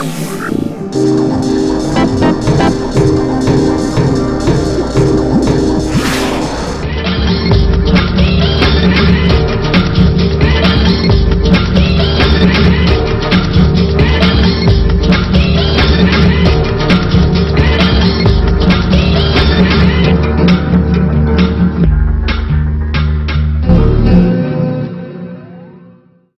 planet.